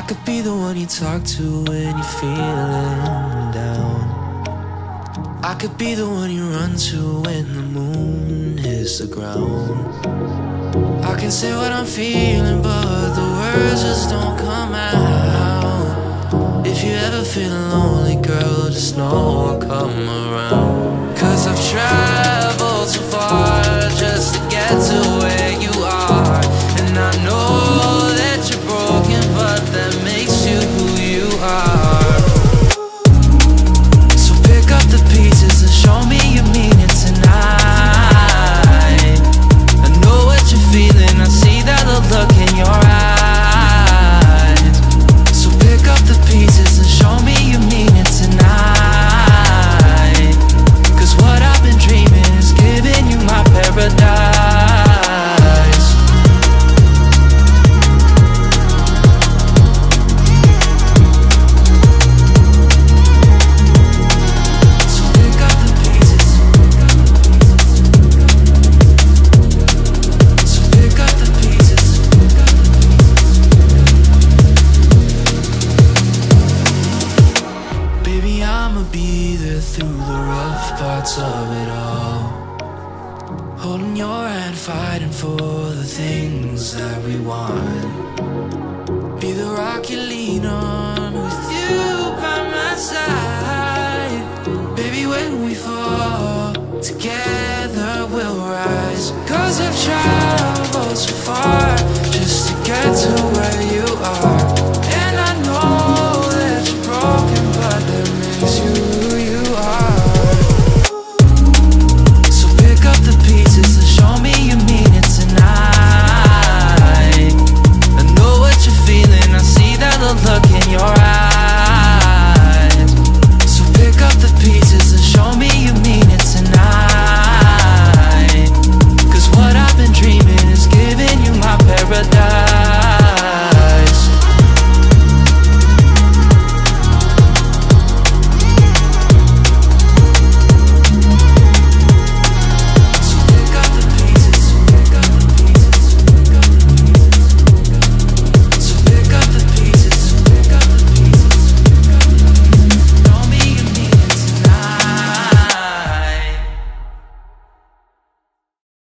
could be the one you talk to when you're feeling down. I could be the one you run to when the moon hits the ground. I can say what I'm feeling, but the words just don't come out. If you ever feel lonely, girl, just know I'll come around. Cause I've traveled Be there through the rough parts of it all. Holding your hand, fighting for the things that we want. Be the rock you lean on with you by my side. Baby, when we fall, together we'll rise. Cause I've tried.